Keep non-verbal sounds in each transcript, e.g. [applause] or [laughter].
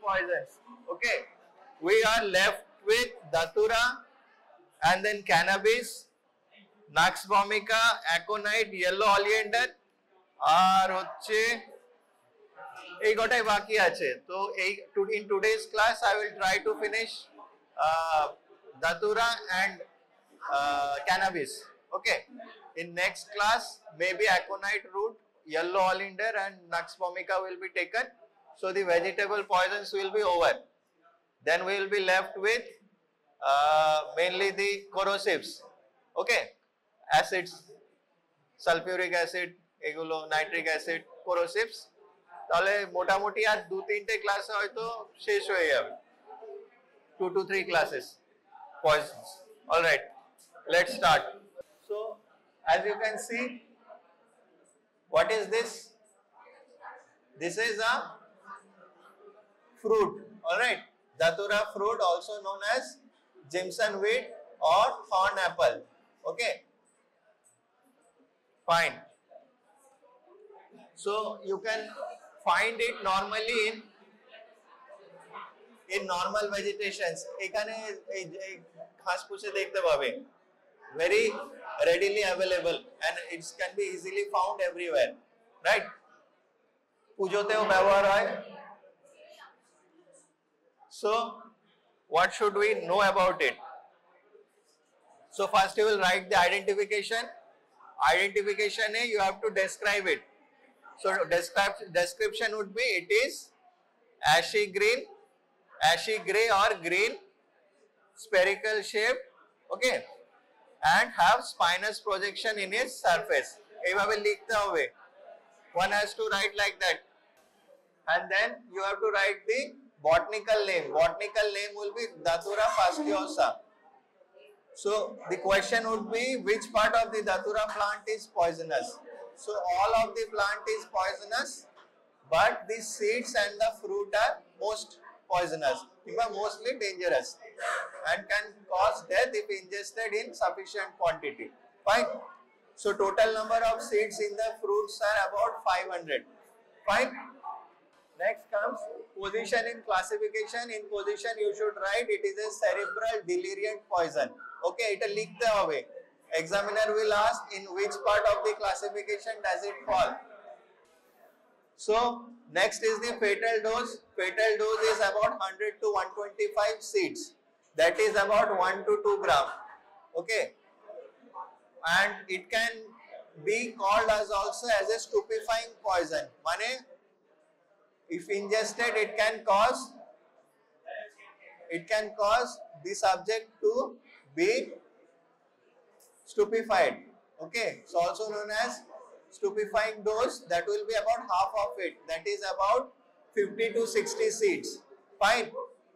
poisons. Okay, we are left with datura and then cannabis, nux vomica, aconite, yellow oleander আর হচ্ছে এই কটাই বাকি আছে তো এই in today's class I will try to finish datura and cannabis okay in next class maybe aconite root yellow oleander and nux vomica will be taken so the vegetable poisons will be over then we will be left with uh, mainly the corrosives okay acids sulfuric acid এগুলো nitric acid corrosives তাহলে মোটামুটি আর দু তিনটে ক্লাসে হয়তো শেষ হয়ে যাবে two to three classes poisons all right let's start so as you can see what is this this is a fruit. Alright, Datura fruit also known as Jimson weed or thorn apple. Okay, fine. So you can find it normally in in normal vegetations. very readily available and it can be easily found everywhere right পুজোতেও ব্যবহার হয় so what should we know about it so first you will write the identification identification you have to describe it so describe description would be it is ashy green ashy gray or green spherical shape okay and have spinous projection in its surface এইভাবে লিখতে হবে one has to write like that and then you have to write the botanical name. Botanical name will be datura fastuosa so the question would be which part of the datura plant is poisonous? So all of the plant is poisonous but the seeds and the fruit are most poisonous. কিংবা mostly dangerous and can cause death if ingested in sufficient quantity. Fine. So total number of seeds in the fruits are about 500 fine. Next comes position in classification in position you should write it is a cerebral delirium poison. Okay it will leak the way. examiner will ask in which part of the classification does it fall. So next is the fatal dose. Fatal dose is about 100 to 125 seeds. That is about 1 to 2 gram. Okay? And it can be called as also as a stupefying poison. माने if ingested, it can cause it can cause the subject to be stupefied. Okay. So also known as stupefying dose that will be about half of it that is about 50 to 60 seeds fine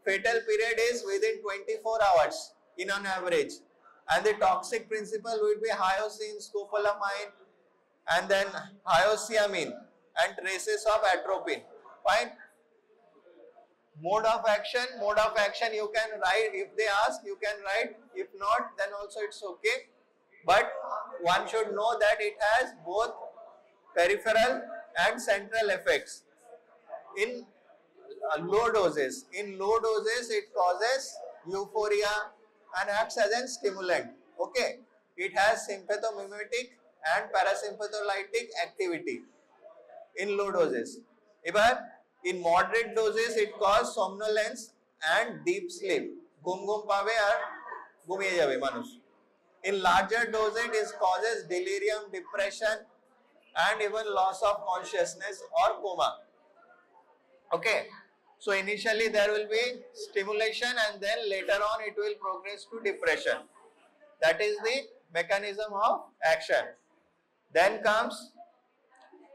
fatal period is within 24 hours in an average and the toxic principle will be hyoscine scopolamine and then hyoscyamine and traces of atropine fine mode of action mode of action you can write if they ask you can write if not then also it's okay but one should know that it has both peripheral and central effects in uh, low doses. In low doses, it causes euphoria and acts as a stimulant. Okay, it has sympathomimetic and parasympatholytic activity in low doses. এবার in moderate doses, it causes somnolence and deep sleep. ঘুম ঘুম পাবে আর ঘুমিয়ে যাবে মানুষ in larger dose it is causes delirium depression and even loss of consciousness or coma okay so initially there will be stimulation and then later on it will progress to depression that is the mechanism of action then comes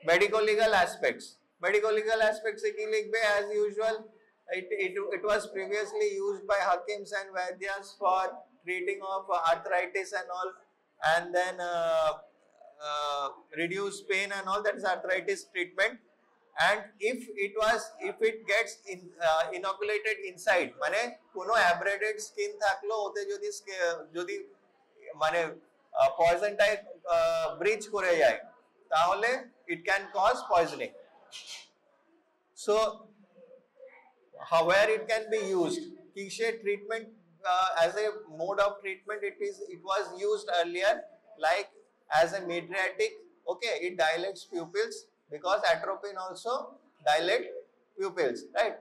medico legal aspects medico legal aspects ki likhbe as usual it, it, it was previously used by hakims and vaidyas for treating of arthritis and all and then uh, uh, reduce pain and all that is arthritis treatment and if it was if it gets in, uh, inoculated inside মানে কোনো abraded skin থাকলো ওতে যদি যদি মানে পয়জনটাই ব্রিচ করে যায় তাহলে it can cause poisoning so how where it can be used. Kishe treatment uh, as a mode of treatment it is it was used earlier like as a mydriatic okay it dilates pupils because atropine also dilate pupils right?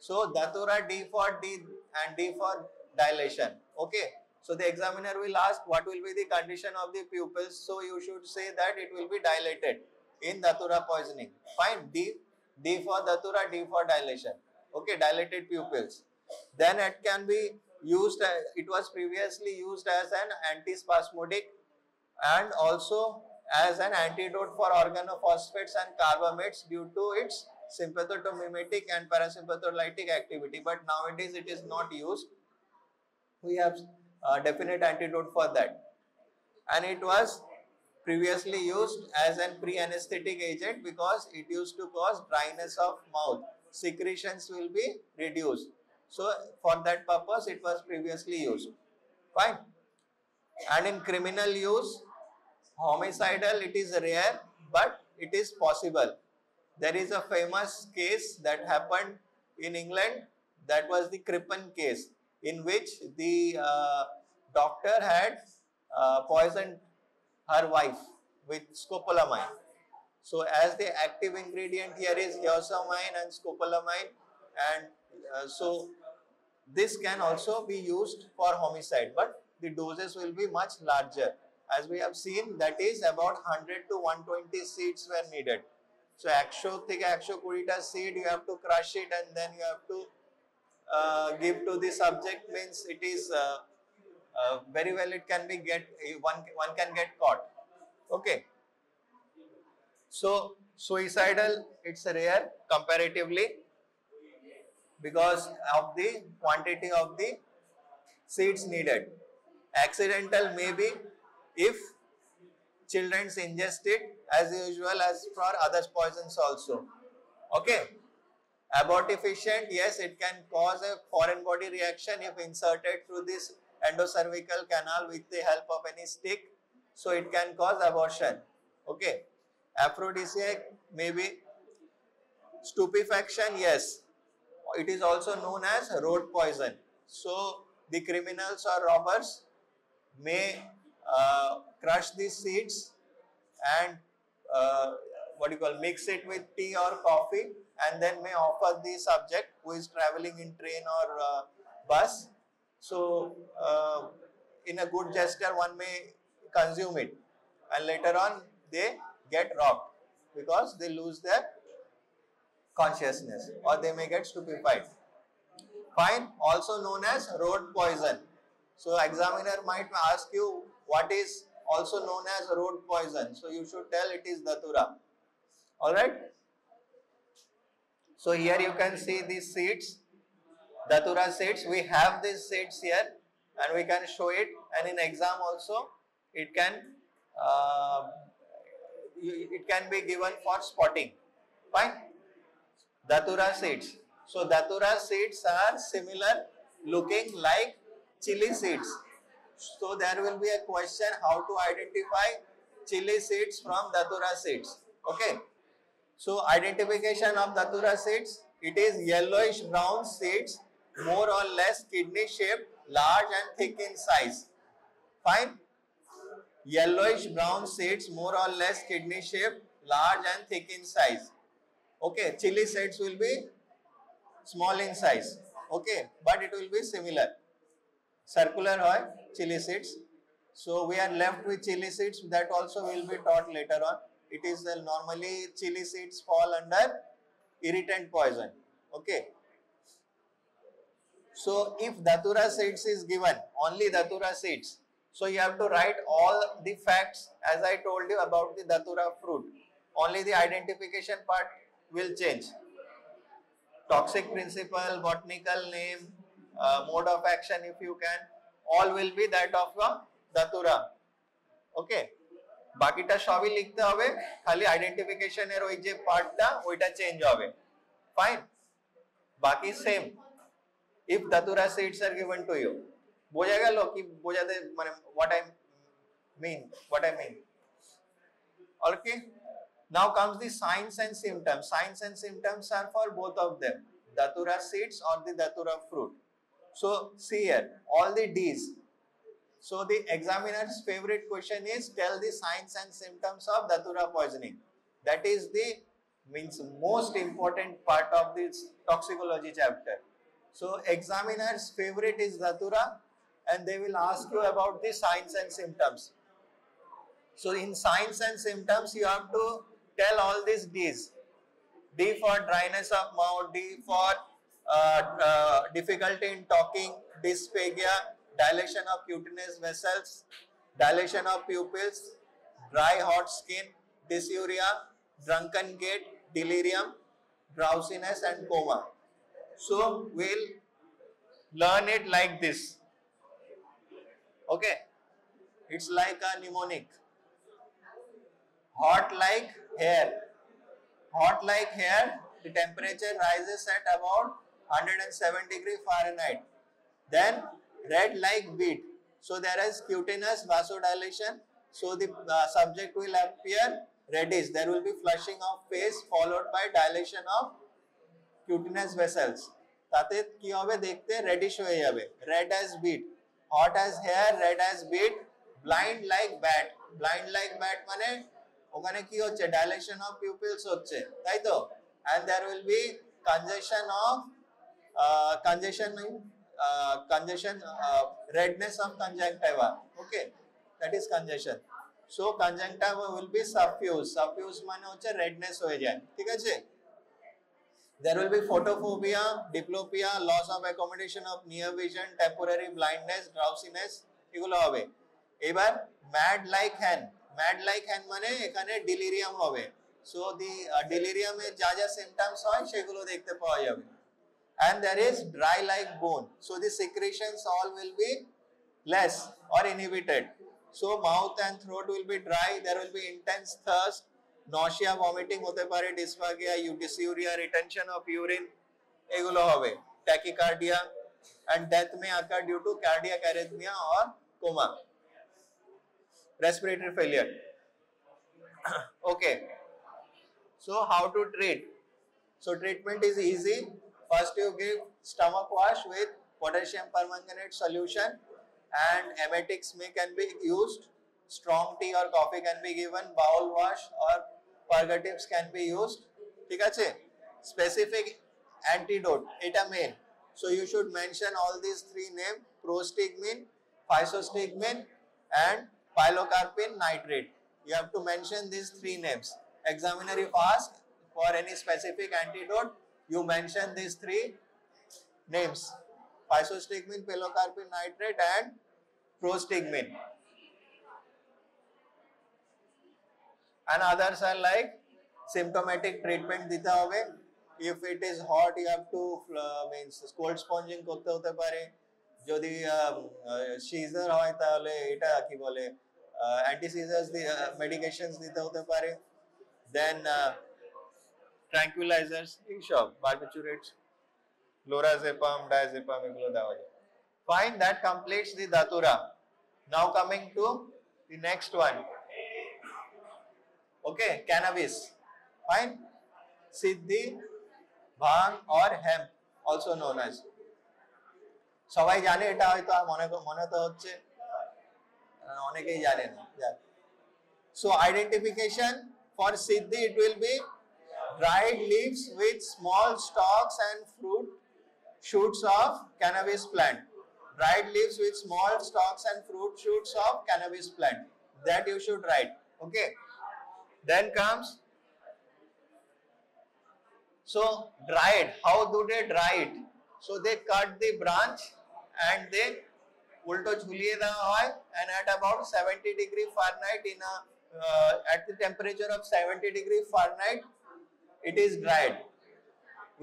So datura d for d and d for dilation okay? So the examiner will ask what will be the condition of the pupils. So you should say that it will be dilated in datura poisoning. Fine d d for datura d for dilation. Okay dilated pupils. Then it can be used uh, it was previously used as an antispasmodic and also as an antidote for organophosphates and carbamates due to its sympathotomimetic and parasympatholytic activity. But nowadays it is not used. We have a definite antidote for that. And it was previously used as an pre-anesthetic agent because it used to cause dryness of mouth secretions will be reduced so for that purpose it was previously used. Fine. And in criminal use, homicidal it is rare but it is possible. There is a famous case that happened in England that was the Crippen case in which the uh, doctor had uh, poisoned her wife with scopolamine. So as the active ingredient here is hyoscyamarine and scopolamine and uh, so this can also be used for homicide, but the doses will be much larger. As we have seen, that is about 100 to 120 seeds were needed. So, Axo thick Axocurita seed, you have to crush it and then you have to uh, give to the subject means it is uh, uh, very well it can be get one one can get caught okay so suicidal it's rare comparatively because of the quantity of the seeds needed. Accidental may be if children ingest it as usual as for other poisons also. Okay. Abortifacient, yes, it can cause a foreign body reaction if inserted through this endocervical canal with the help of any stick. So it can cause abortion. Okay. Aphrodisiac, maybe. Stupefaction, yes it is also known as road poison. So the criminals or robbers may uh, crush these seeds and uh, what you call mix it with tea or coffee and then may offer the subject who is traveling in train or uh, bus. So uh, in a good gesture one may consume it and later on they get robbed because they lose their consciousness or they may get stupefied. Fine, also known as road poison. So examiner might ask you what is also known as road poison. So you should tell it is datura. Alright. So here you can see these seeds, datura seeds. We have these seeds here and we can show it and in exam also it can uh, it can be given for spotting. Fine. Datura seeds. So Datura seeds are similar looking like chili seeds. So there will be a question how to identify chili seeds from Datura seeds. Okay. So identification of Datura seeds, it is yellowish brown seeds, more or less kidney shaped, large and thick in size. Fine. Yellowish brown seeds, more or less kidney shaped, large and thick in size. Okay, chili seeds will be small in size. Okay, but it will be similar. Circular hoy, chili seeds. So we are left with chili seeds that also will be taught later on. It is normally chili seeds fall under irritant poison. Okay. So if datura seeds is given, only datura seeds. So you have to write all the facts as I told you about the datura fruit. Only the identification part will change. Toxic principle, botanical name, uh, mode of action if you can, all will be that of a datura. Okay. বাকিটা সবই লিখতে হবে খালি আইডেন্টিফিকেশনের ওই যে পার্টটা ওইটা change হবে ফাইন বাকি same if দাতুরা seeds are given to you বোঝা গেল কি বোঝাতে মানে what I mean what I mean okay Now comes the signs and symptoms. Signs and symptoms are for both of them. datura seeds or the datura fruit. So see here, all the D's. So the examiner's favorite question is tell the signs and symptoms of datura poisoning. That is the means most important part of this toxicology chapter. So examiner's favorite is datura and they will ask you about the signs and symptoms. So in signs and symptoms you have to tell all these D's. D for dryness of mouth, D for uh, uh, difficulty in talking, dysphagia, dilation of cutaneous vessels, dilation of pupils, dry hot skin, dysuria, drunken gait, delirium, drowsiness and coma. So we'll learn it like this. Okay. It's like a mnemonic. Hot like hare. Hot like hare, the temperature rises at about 107 degree Fahrenheit. Then red like beet. So there is cutaneous vasodilation. So the uh, subject will appear reddish. There will be flushing of face followed by dilation of cutaneous vessels. তাতে কি হবে দেখতে reddish হয়ে যাবে red as beet hot as hare red as beet blind like bat blind like bat মানে ওখানে কি হচ্ছে ডাইলেশন অফ পিউপিলস হচ্ছে তাই তো and there will be congestion of congestion congestion uh, redness of conjunctiva okay that is congestion so conjunctiva will be suffuse suffuse মানে হচ্ছে redness হয়ে যায় ঠিক আছে there will be photophobia diplopia loss of accommodation of near vision temporary blindness drowsiness এগুলো হবে এবার mad like hand mad like hand মানে এখানে delirium হবে so the uh, delirium এর যা যা symptoms হয় সেগুলো দেখতে পাওয়া যাবে and there is dry like bone. So the secretions all will be less or inhibited. So mouth and throat will be dry. There will be intense thirst, nausea, vomiting হতে পারে, dysphagia, dysuria, retention of urine এগুলো হবে, tachycardia and death may occur due to cardiac arrhythmia or coma. Respiratory failure. okay. So how to treat? So treatment is easy. First you give stomach wash with potassium permanganate solution and emetics may can be used. Strong tea or coffee can be given. Bowel wash or purgatives can be used. ঠিক আছে specific antidote এটা main. So you should mention all these three names prostigmine, physostigmine and pilocarpine nitrate. You have to mention these three names. Examiner if asked for any specific antidote, you mention these three names physostigmine, pilocarpine nitrate, and prostigmine. And others are like symptomatic treatment দিতে হবে if it is hot you have to uh, means cold sponging করতে হতে পারে যদি caesar হয় তাহলে এটা কি বলে অ্যান্টি সিজার্স মেডিকেশনস দিতে হতে পারে দেন ট্র্যাঙ্কুইলাইজার্স এইসব বার্বিচুরেটস lorazepam, diazepam এগুলো দেওয়া যায় fine that completes the datura now coming to the next one okay cannabis fine siddhi bhang or hemp also known as সবাই জানে এটা হয়তো মনে মনে তো হচ্ছে অনেকেই জানেন so identification for siddhi it will be dried leaves with small stalks and fruit shoots of cannabis plant. Dried leaves with small stalks and fruit shoots of cannabis plant. That you should write. Okay. Then comes. So dried. How do they dry it? So they cut the branch and they উল্টো ঝুলিয়ে দেওয়া হয় and at about 70 degree Fahrenheit in a uh, at the temperature of 70 degree Fahrenheit it is dried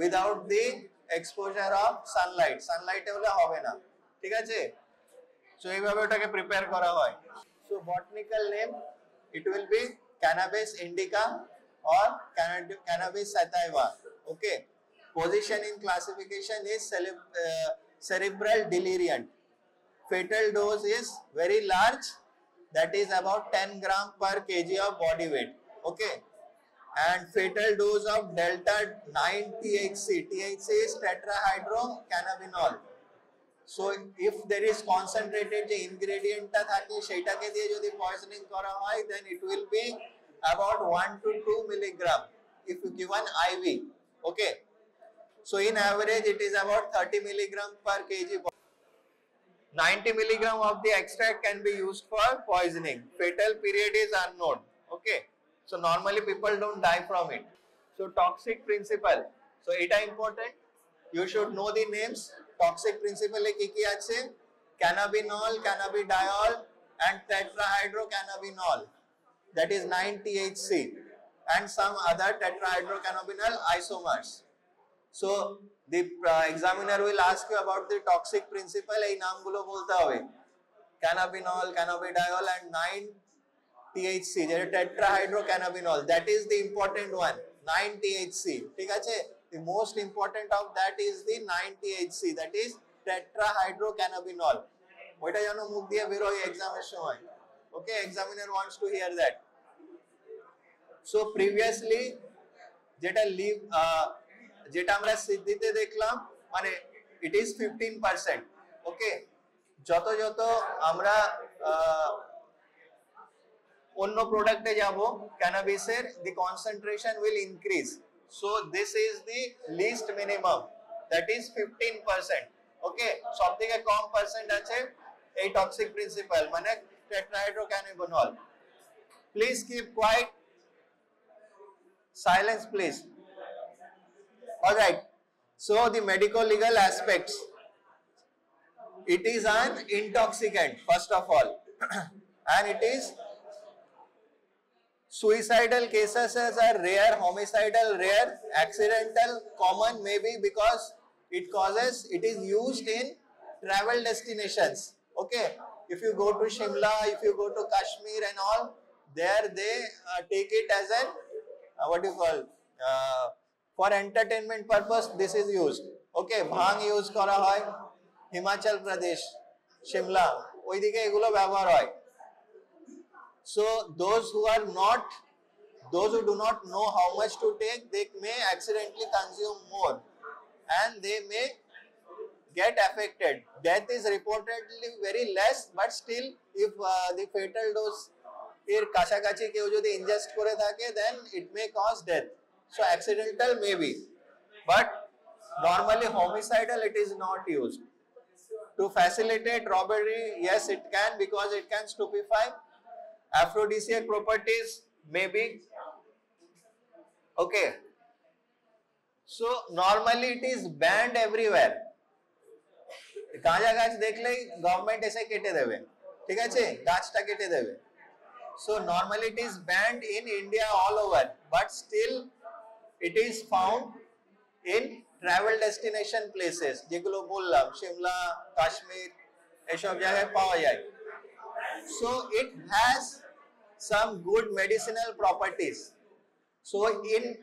without the exposure of sunlight sunlight এ হলে হবে না ঠিক আছে so এইভাবে ওটাকে প্রিপেয়ার করা হয় so botanical name it will be or cannabis sativa okay position in classification is cere uh, cerebral delirium fatal dose is very large that is about 10 gram per kg of body weight okay and fatal dose of delta 9 THC. THC is tetrahydrocannabinol. So if there is concentrated যে ইনগ্রেডিয়েন্টটা থাকে সেটাকে দিয়ে যদি poisoning করা হয় then it will be about 1 two 2 milligram if you given ivy okay so in average it is about 30 milligram per KG 90 milligram of the extract can be used for poisoning. Fatal period is unknown. Okay. So normally people don't die from it. So toxic principle. So এটা important. You should know the names. Toxic principle এ কি কি আছে? Cannabinol, cannabidiol and tetrahydrocannabinol. That is 9 THC and some other tetrahydrocannabinol isomers. So the uh, examiner will ask you about the toxic principle এই নামগুলো বলতে হবে cannabinol cannabidiol and 9 THC যেটা tetrahydrocannabinol that is the important one 9 THC ঠিক আছে the most important of that is the 9 that is tetrahydrocannabinol. ওইটা যেন মুখ দিয়ে বেরোয় এক্সামের সময় okay, examiner wants to hear that. So, previously যেটা লিভ যেটা আমরা সিদ্ধিতে দেখলাম মানে it is fifteen percent okay যত যত আমরা অন্য প্রোডাক্টে যাব ক্যানাবিসের the concentration will increase so this is the list minimum that is fifteen percent ওকে সব থেকে কম পার্সেন্ট আছে এই টক্সিক প্রিন্সিপাল মানে টেট্রাহাইড্রোক্যানিবনল please keep quiet silence please all right so the medical legal aspects it is an intoxicant first of all [clears throat] and it is suicidal cases are rare homicidal rare accidental common maybe because it causes it is used in travel destinations okay if you go to shimla if you go to kashmir and all there they uh, take it as an uh, what do you call uh, for entertainment purpose this is used okay bhang use করা হয় হিমাচল প্রদেশ শিমলা ওইদিকে এগুলো ব্যবহার হয় so those who are not those who do not know how much to take they may accidentally consume more and they may get affected death is reportedly very less but still if uh, the fatal dose এর কাছাকাছি কেউ যদি ingest করে থাকে দেন ইট may cause death so accidental may be but normally homicidal it is not used to facilitate robbery yes it can because it can stupefy aphrodisiac properties maybe okay so normally it is banned everywhere গাঁজা গাছ দেখলেই government এসে কেটে দেবে ঠিক আছে গাছটা কেটে দেবে So normally it is banned in India all over, but still it is found in travel destination places যেগুলো বললাম শিমলা কাশ্মীর এসব জায়গায় পাওয়া যায় so it has some good medicinal properties so in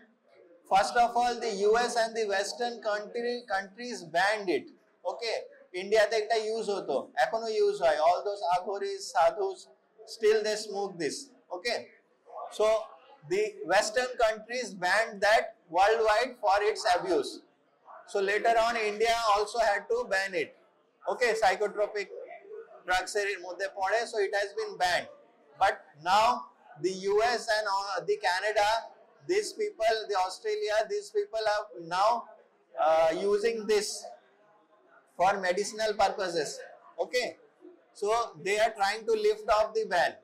first of all the US and the western country countries banned it okay ইন্ডিয়াতে একটা use হতো এখনো ইউজ হয় all those aghoris sadhus still they smoke this okay so the western countries banned that worldwide for its abuse so later on india also had to ban it okay psychotropic drugs এর মধ্যে পড়ে so it has been banned but now the us and uh, the canada these people the australia these people are now uh, using this for medicinal purposes okay so they are trying to lift off the ban.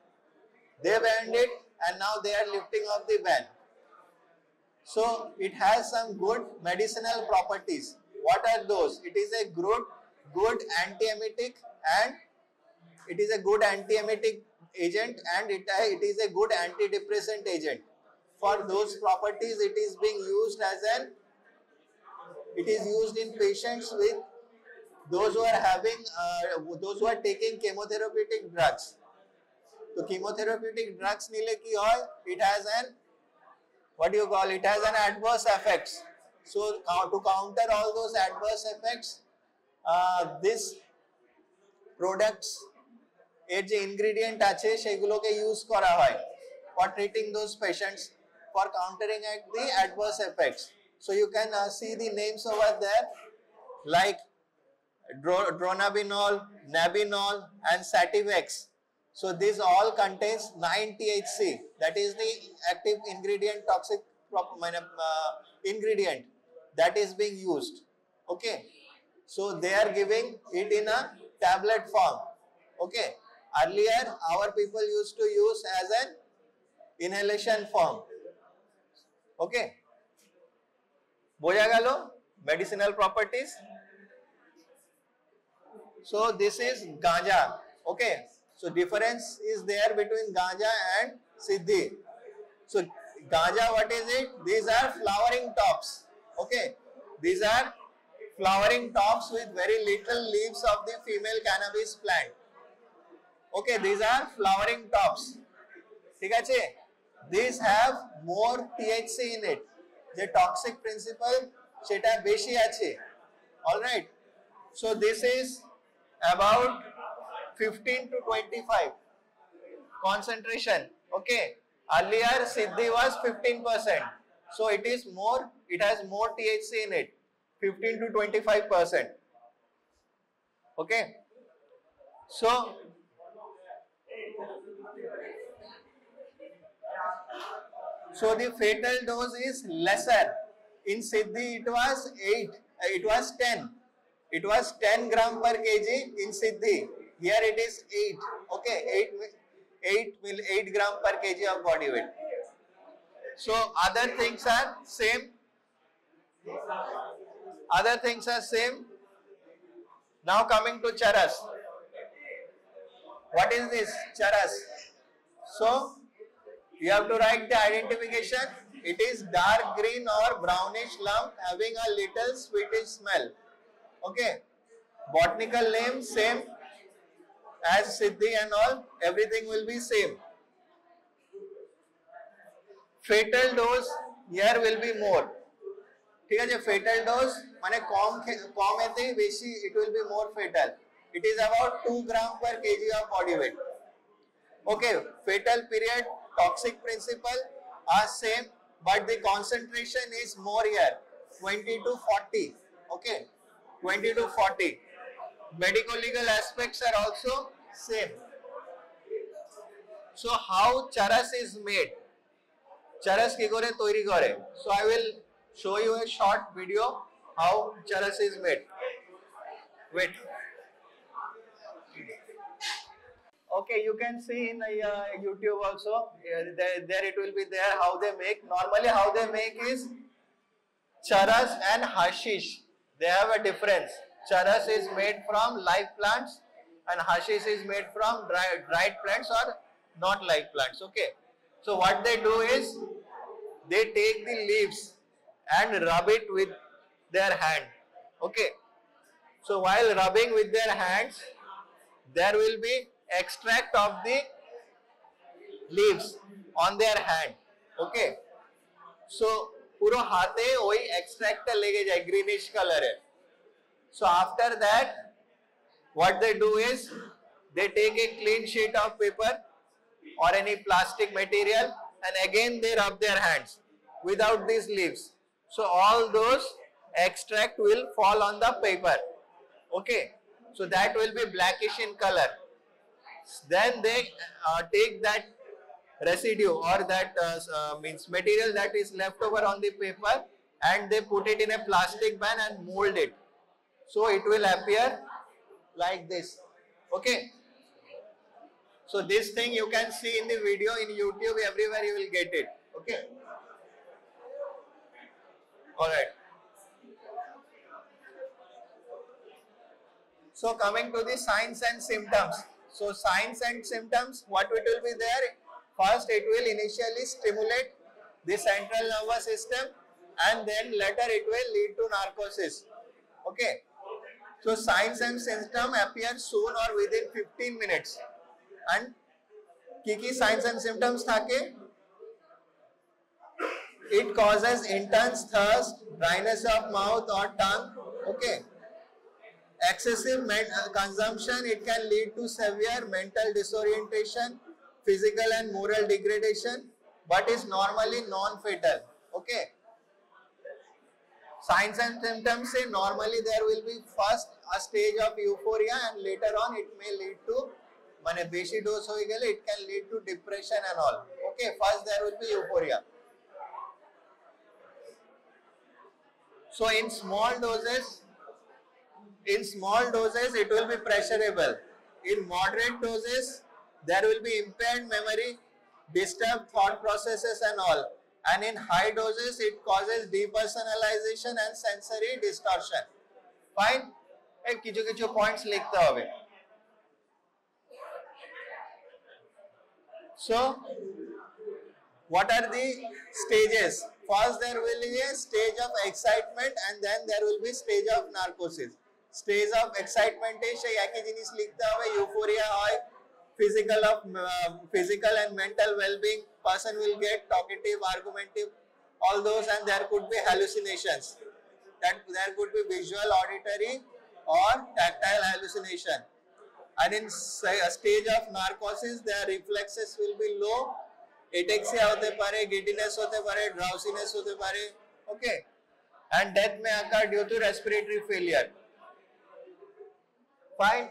They banned it and now they are lifting off the ban. So it has some good medicinal properties. What are those? It is a good, good antiemetic and it is a good antiemetic agent and it, uh, it is a good antidepressant agent. For those properties, it is being used as an, it is used in patients with those who are having, uh, those who are taking chemotherapeutic drugs. So chemotherapeutic drugs nile ki it has an, what do you call, it has an adverse effects. So to counter all those adverse effects, uh, this products এর যে ingredient আছে সেগুলোকে use করা হয় for treating those patients for countering at the adverse effects. So you can uh, see the names over there like dro dronabinol, nabinol and sativex. So this all contains 9-THC that is the active ingredient toxic uh, ingredient that is being used. Okay. So they are giving it in a tablet form. Okay. Earlier our people used to use as an inhalation form. Okay. বোঝা গেল medicinal properties so this is ganja okay so difference is there between ganja and siddhi so ganja what is it these are flowering tops okay these are flowering tops with very little leaves of the female cannabis plant okay these are flowering tops ঠিক আছে these have more THC in it the toxic principle সেটা বেশি আছে all right so this is about 15 to 25 concentration okay earlier siddhi was 15% so it is more it has more thc in it 15 to 25% okay so So the fatal dose is lesser. In Siddhi it was 8, uh, it was 10. It was 10 gram per kg in Siddhi. Here it is 8. Okay, 8, 8, 8 gram per kg of body weight. So other things are same. Other things are same. Now coming to charas. What is this charas? So you have to write the identification. It is dark green or brownish lump having a little sweetish smell. Okay. Botanical name same as Siddhi and all. Everything will be same. Fatal dose here will be more. ঠিক আছে fatal dose মানে কম কম এতেই বেশি it will be more fatal it is about 2 gram per KG of body weight okay fatal period toxic principle are same but the concentration is more here. 20 to 40 okay? 20 to 40 medical legal aspects are also same. So how charas is made? Charas ki kore toiri kore so i will show you a short video how charas is made. Wait Okay, you can see in uh, YouTube also. there, there it will be there how they make. Normally, how they make is charas and hashish. They have a difference. Charas is made from live plants and hashish is made from dry, dried plants or not live plants. Okay. So what they do is they take the leaves and rub it with their hand. Okay. So while rubbing with their hands, there will be extract of the leaves on their hand. Okay. So पूरा हाथे Oi, extract लेके जाए greenish color So after that what they do is they take a clean sheet of paper or any plastic material and again they rub their hands without these leaves. So all those extract will fall on the paper. Okay. So that will be blackish in color then they uh, take that residue or that uh, uh, means material that is left over on the paper and they put it in a plastic bag and mold it. So it will appear like this. Okay. So this thing you can see in the video in YouTube everywhere you will get it. Okay. Alright. So coming to the signs and symptoms. So signs and symptoms, what it will be there? First, it will initially stimulate the central nervous system and then later it will lead to narcosis. Okay. So signs and symptoms appear soon or within 15 minutes. And kiki signs and symptoms থাকে? It causes intense thirst, dryness of mouth or tongue. Okay excessive uh, consumption it can lead to severe mental disorientation physical and moral degradation but is normally non-fatal. Okay. Signs and symptoms say normally there will be first a stage of euphoria and later on it may lead to মানে বেশি dose হয়ে গেলে it can lead to depression and all. Okay, first there will be euphoria. So in small doses, in small doses it will be pressurable. In moderate doses, there will be impaired memory, disturbed thought processes and all. And in high doses, it causes depersonalization and sensory distortion. Fine? এই কিছু কিছু points লিখতে হবে So, what are the stages? First, there will be a stage of excitement and then there will be stage of narcosis. Stage of excitement એ છે આખી જીનિસ લીખતા હોય યુફોરિયા હોય physical of physical and mental wellbeing person will get talkative argumentative all those and there could be hallucinations that there could be visual auditory or tactile hallucination and in a stage of narcosis their reflexes will be low ataxia hote pare giddiness hote pare drowsiness hote pare okay and death may occur due to respiratory failure fine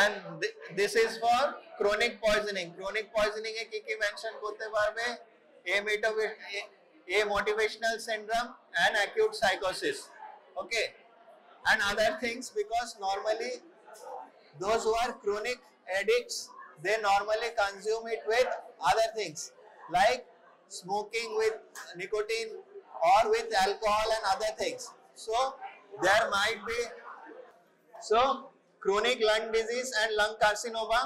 and th this is for chronic poisoning chronic poisoning এ কি কি mention করতে পারবে a motivational syndrome and acute psychosis okay and other things because normally those who are chronic addicts they normally consume it with other things like smoking with nicotine or with alcohol and other things so there might be so chronic lung disease and lung carcinoma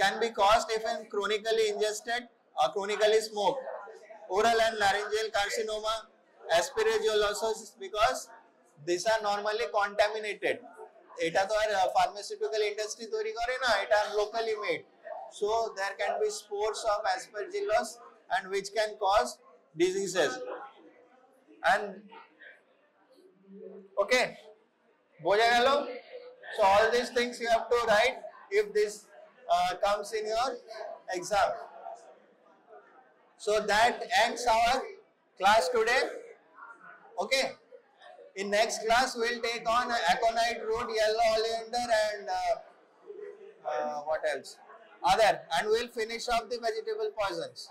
can be caused if in chronically ingested or chronically smoked oral and laryngeal carcinoma aspergillosis because these are normally contaminated এটা তো আর pharmaceutical industry তৈরি করে না এটা locally made so there can be spores of Aspergillus and which can cause diseases and okay বোঝা গেল so all these things you have to write if this uh, comes in your exam. So that ends our class today. Okay. In next class we'll take on aconite root yellow oleander and uh, uh, what else? Other. And we'll finish off the vegetable poisons